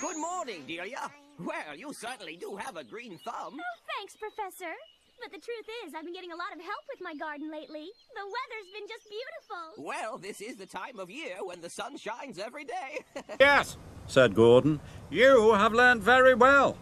Good morning, Delia. Well, you certainly do have a green thumb. Oh, thanks, Professor. But the truth is, I've been getting a lot of help with my garden lately. The weather's been just beautiful. Well, this is the time of year when the sun shines every day. Yes, said Gordon. You have learned very well.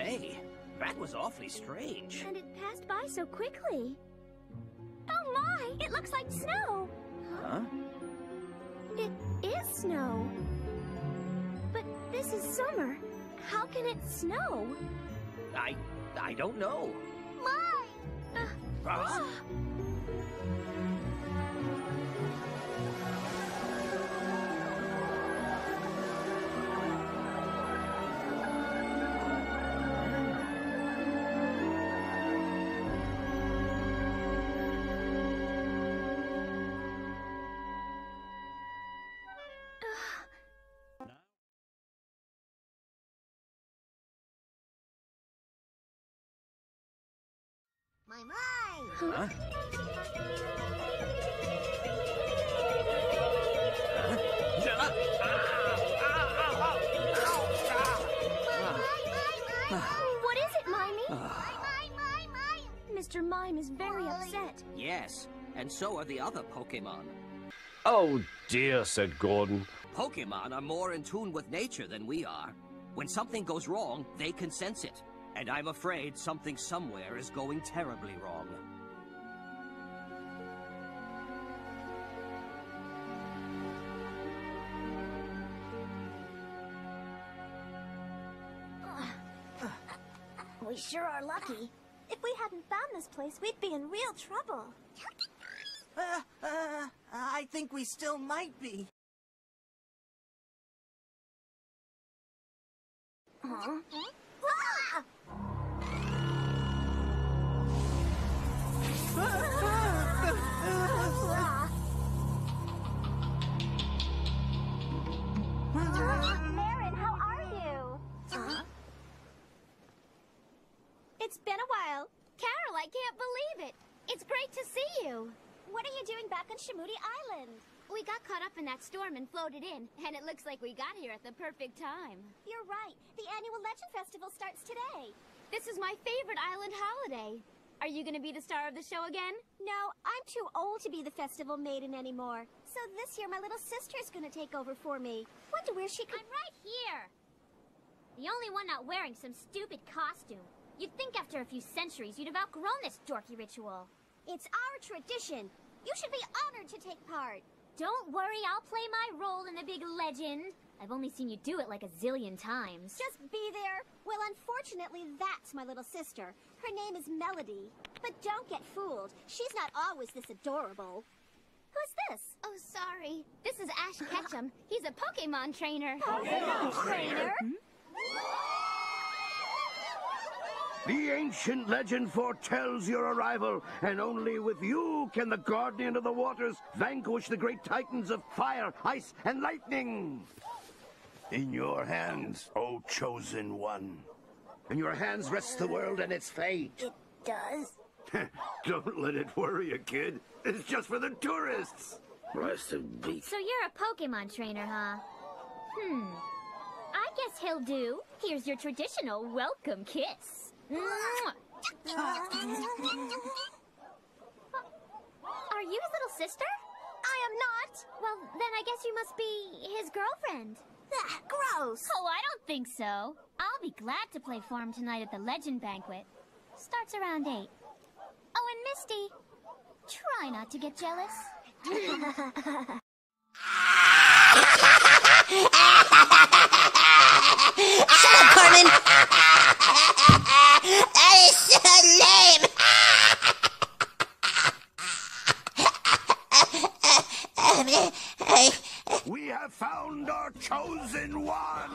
Say, that was awfully strange. And it passed by so quickly. Oh my, it looks like snow. Huh? It is snow. But this is summer. How can it snow? I I don't know. My, mine. Huh? Ah. What is it, Mimey? Ah. Mine, mine, mine. Mr. Mime is very upset. Yes, and so are the other Pokemon. Oh dear, said Gordon. Pokemon are more in tune with nature than we are. When something goes wrong, they can sense it. And I'm afraid something somewhere is going terribly wrong. We sure are lucky. If we hadn't found this place, we'd be in real trouble. Uh, uh, I think we still might be. Huh? It's been a while. Carol, I can't believe it. It's great to see you. What are you doing back on Shamouti Island? We got caught up in that storm and floated in, and it looks like we got here at the perfect time. You're right. The annual Legend Festival starts today. This is my favorite island holiday. Are you going to be the star of the show again? No, I'm too old to be the festival maiden anymore. So this year, my little sister's going to take over for me. Wonder where she could. I'm right here. The only one not wearing some stupid costume. You'd think after a few centuries you'd have outgrown this dorky ritual. It's our tradition. You should be honored to take part. Don't worry, I'll play my role in the big legend. I've only seen you do it like a zillion times. Just be there. Well, unfortunately, that's my little sister. Her name is Melody. But don't get fooled. She's not always this adorable. Who's this? Oh, sorry. This is Ash Ketchum. He's a Pokemon trainer. Pokemon trainer? Hmm? The ancient legend foretells your arrival, and only with you can the guardian of the waters vanquish the great titans of fire, ice, and lightning. In your hands, O chosen one. In your hands rests the world and its fate. It does. Don't let it worry you, kid. It's just for the tourists. Rest of beak. So you're a Pokemon trainer, huh? Hmm. He'll do. Here's your traditional welcome kiss. Uh, are you his little sister? I am not. Well, then I guess you must be his girlfriend. gross. Oh, I don't think so. I'll be glad to play for him tonight at the Legend Banquet. Starts around 8. Oh, and Misty, try not to get jealous. Shut up, Cartman! that is so lame! We have found our chosen one.